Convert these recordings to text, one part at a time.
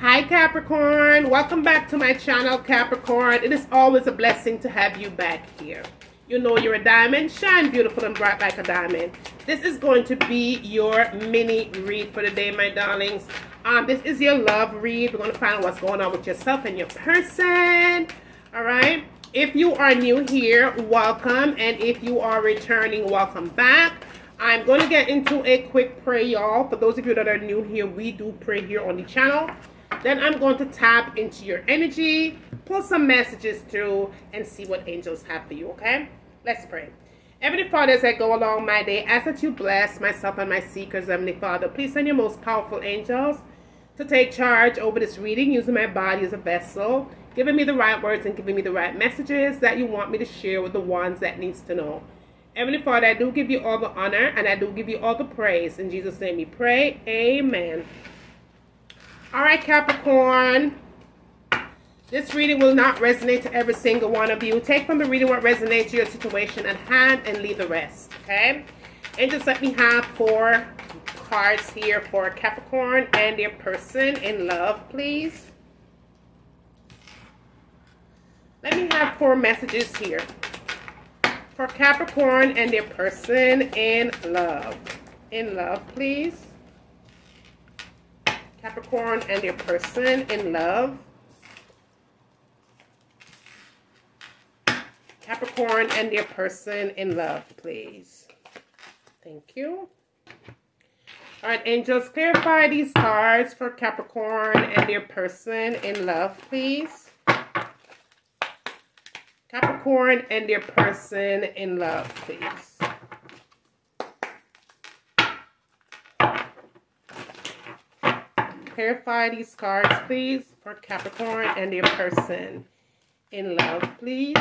Hi Capricorn, welcome back to my channel Capricorn. It is always a blessing to have you back here. You know you're a diamond, shine beautiful and bright like a diamond. This is going to be your mini read for the day, my darlings. Um, this is your love read. We're going to find out what's going on with yourself and your person. All right. If you are new here, welcome. And if you are returning, welcome back. I'm going to get into a quick prayer, y'all. For those of you that are new here, we do pray here on the channel. Then I'm going to tap into your energy, pull some messages through, and see what angels have for you, okay? Let's pray. Heavenly Father, as I go along my day, ask that you bless myself and my seekers, Heavenly Father. Please send your most powerful angels to take charge over this reading, using my body as a vessel, giving me the right words and giving me the right messages that you want me to share with the ones that needs to know. Heavenly Father, I do give you all the honor and I do give you all the praise. In Jesus' name we pray. Amen. All right, Capricorn. This reading will not resonate to every single one of you. Take from the reading what resonates to your situation at hand and leave the rest, okay? And just let me have four cards here for Capricorn and their person in love, please. Let me have four messages here for Capricorn and their person in love. In love, please. Capricorn and their person in love. Capricorn and their person in love, please. Thank you. All right, angels, clarify these cards for Capricorn and their person in love, please. Capricorn and their person in love, please. Clarify these cards, please, for Capricorn and their person in love, please.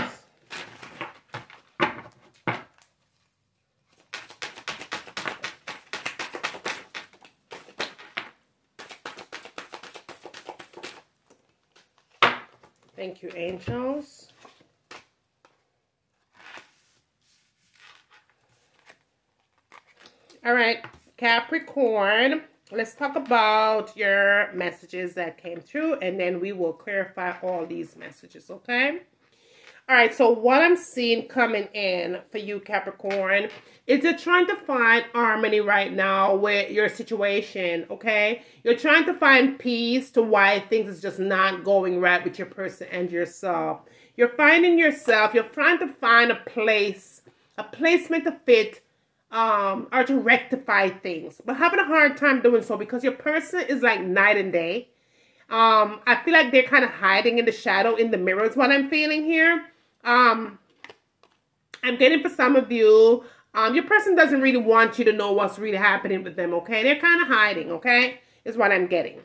Thank you, angels. All right, Capricorn, let's talk about your messages that came through and then we will clarify all these messages, okay? All right, so what I'm seeing coming in for you, Capricorn, is you're trying to find harmony right now with your situation, okay? You're trying to find peace to why things is just not going right with your person and yourself. You're finding yourself, you're trying to find a place, a placement to fit um, or to rectify things, but having a hard time doing so because your person is like night and day. Um, I feel like they're kind of hiding in the shadow in the mirror is what I'm feeling here. Um, I'm getting for some of you, um, your person doesn't really want you to know what's really happening with them, okay? They're kind of hiding, okay? Is what I'm getting.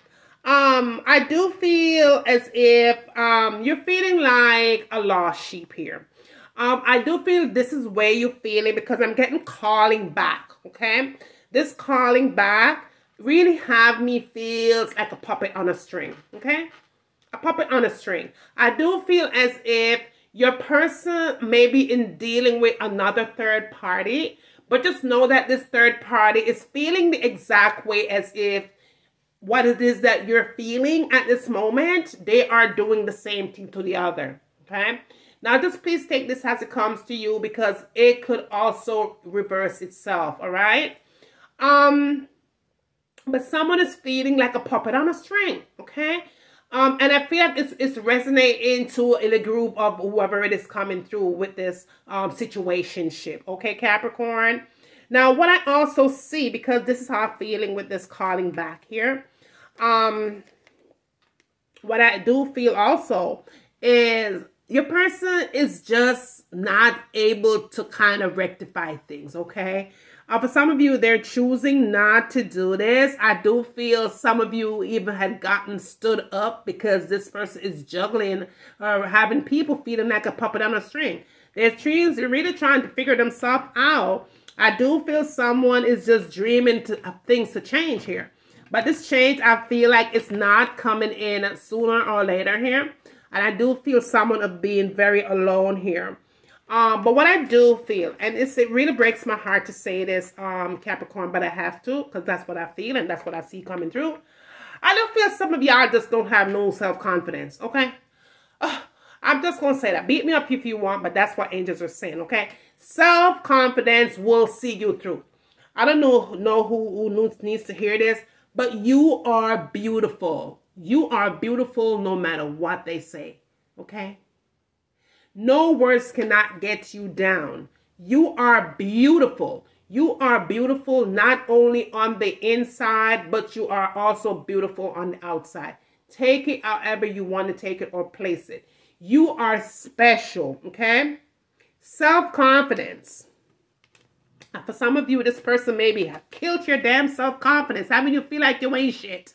Um, I do feel as if um, you're feeling like a lost sheep here. Um, I do feel this is where you're feeling because I'm getting calling back, okay? This calling back really have me feel like a puppet on a string, okay? A puppet on a string. I do feel as if your person may be in dealing with another third party, but just know that this third party is feeling the exact way as if what it is that you're feeling at this moment, they are doing the same thing to the other, okay? Now, just please take this as it comes to you because it could also reverse itself, all right? Um, but someone is feeling like a puppet on a string, okay? Um, and I feel like it's, it's resonating to in a group of whoever it is coming through with this um, situationship. Okay, Capricorn. Now, what I also see, because this is how I'm feeling with this calling back here, um, what I do feel also is your person is just not able to kind of rectify things, okay? Uh, for some of you, they're choosing not to do this. I do feel some of you even had gotten stood up because this person is juggling or having people feeling like a puppet on a string. They're, trees, they're really trying to figure themselves out. I do feel someone is just dreaming to, of things to change here. But this change, I feel like it's not coming in sooner or later here. And I do feel someone of being very alone here. Um, but what I do feel, and it really breaks my heart to say this, um, Capricorn, but I have to because that's what I feel and that's what I see coming through. I don't feel some of y'all just don't have no self-confidence, okay? Uh, I'm just going to say that. Beat me up if you want, but that's what angels are saying, okay? Self-confidence will see you through. I don't know, know who, who needs to hear this, but you are beautiful. You are beautiful no matter what they say, okay? No words cannot get you down. You are beautiful. You are beautiful not only on the inside, but you are also beautiful on the outside. Take it however you want to take it or place it. You are special, okay? Self-confidence. For some of you, this person maybe have killed your damn self-confidence, having you feel like you ain't shit.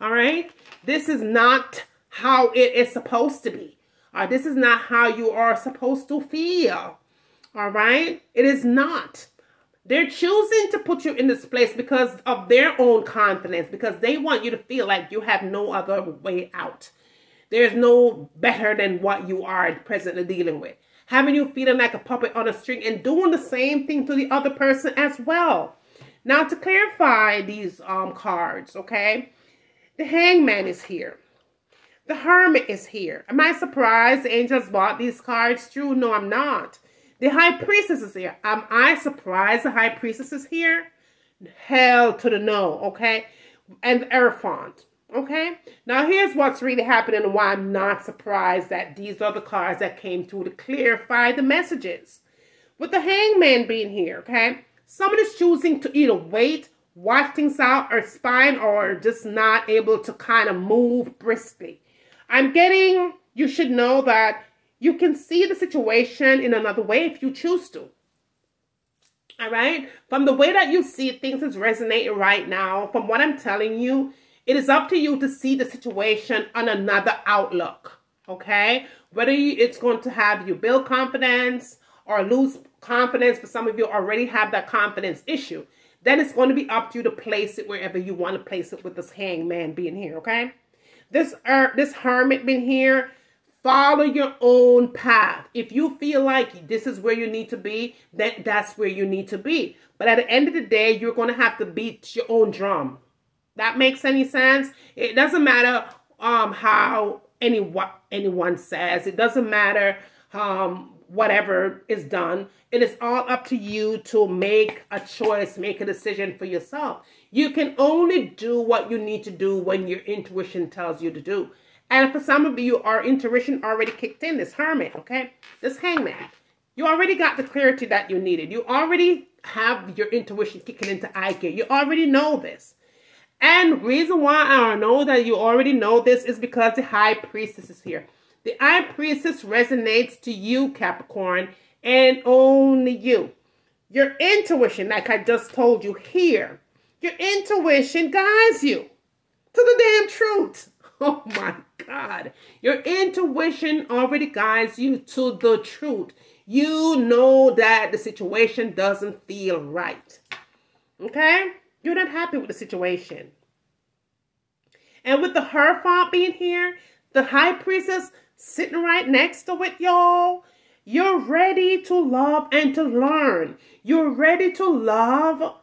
All right? This is not how it is supposed to be. Uh, this is not how you are supposed to feel. All right? It is not. They're choosing to put you in this place because of their own confidence, because they want you to feel like you have no other way out. There's no better than what you are presently dealing with. Having you feeling like a puppet on a string and doing the same thing to the other person as well. Now, to clarify these um, cards, okay? The hangman is here. The hermit is here. Am I surprised the angels bought these cards True, No, I'm not. The high priestess is here. Am I surprised the high priestess is here? Hell to the no, okay? And the Hierophant, okay? Now, here's what's really happening and why I'm not surprised that these are the cards that came through to clarify the messages. With the hangman being here, okay? Somebody's choosing to either wait, watch things out, or spine, or just not able to kind of move briskly. I'm getting, you should know that you can see the situation in another way if you choose to. All right? From the way that you see things is resonating right now, from what I'm telling you, it is up to you to see the situation on another outlook. Okay? Whether it's going to have you build confidence or lose confidence, for some of you already have that confidence issue. Then it's going to be up to you to place it wherever you want to place it with this hangman being here, okay? This, er, this hermit being here, Follow your own path. If you feel like this is where you need to be, then that's where you need to be. But at the end of the day, you're going to have to beat your own drum. That makes any sense? It doesn't matter um, how any what anyone says. It doesn't matter um, whatever is done. It is all up to you to make a choice, make a decision for yourself. You can only do what you need to do when your intuition tells you to do. And for some of you, our intuition already kicked in, this hermit, okay? This hangman. You already got the clarity that you needed. You already have your intuition kicking into eye. You already know this. And reason why I know that you already know this is because the high priestess is here. The high priestess resonates to you, Capricorn, and only you. Your intuition, like I just told you here, your intuition guides you to the damn truth. Oh my God. Your intuition already guides you to the truth. You know that the situation doesn't feel right. Okay? You're not happy with the situation. And with the Hierophant being here, the high priestess sitting right next to it, y'all. You're ready to love and to learn. You're ready to love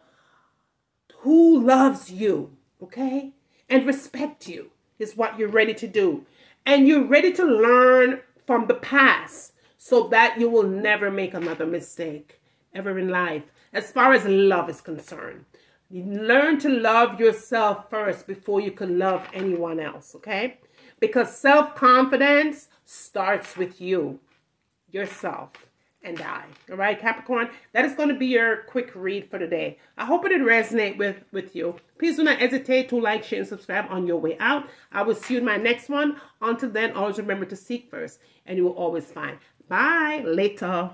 who loves you, okay? And respect you is what you're ready to do. And you're ready to learn from the past so that you will never make another mistake ever in life as far as love is concerned. You learn to love yourself first before you can love anyone else, okay? Because self-confidence starts with you, yourself and I. All right, Capricorn, that is going to be your quick read for today. I hope it did resonate with, with you. Please do not hesitate to like, share, and subscribe on your way out. I will see you in my next one. Until then, always remember to seek first, and you will always find. Bye. Later.